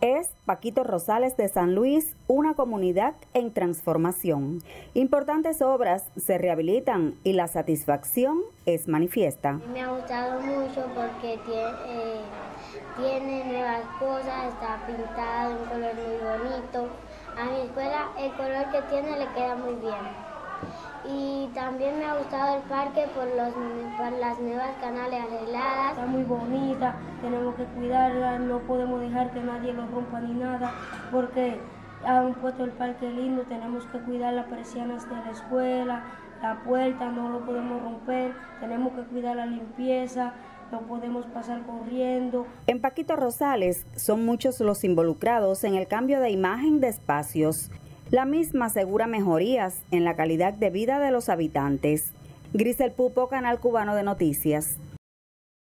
Es Paquito Rosales de San Luis, una comunidad en transformación. Importantes obras se rehabilitan y la satisfacción es manifiesta. Me ha gustado mucho porque tiene, eh, tiene nuevas cosas, está pintado, un color muy bonito. A mi escuela el color que tiene le queda muy bien y también me ha gustado el parque por, los, por las nuevas canales arregladas. Está muy bonita, tenemos que cuidarla, no podemos dejar que nadie lo rompa ni nada, porque han puesto el parque lindo, tenemos que cuidar las persianas de la escuela, la puerta no lo podemos romper, tenemos que cuidar la limpieza, no podemos pasar corriendo. En Paquito Rosales son muchos los involucrados en el cambio de imagen de espacios. La misma asegura mejorías en la calidad de vida de los habitantes. Grisel Pupo, Canal Cubano de Noticias.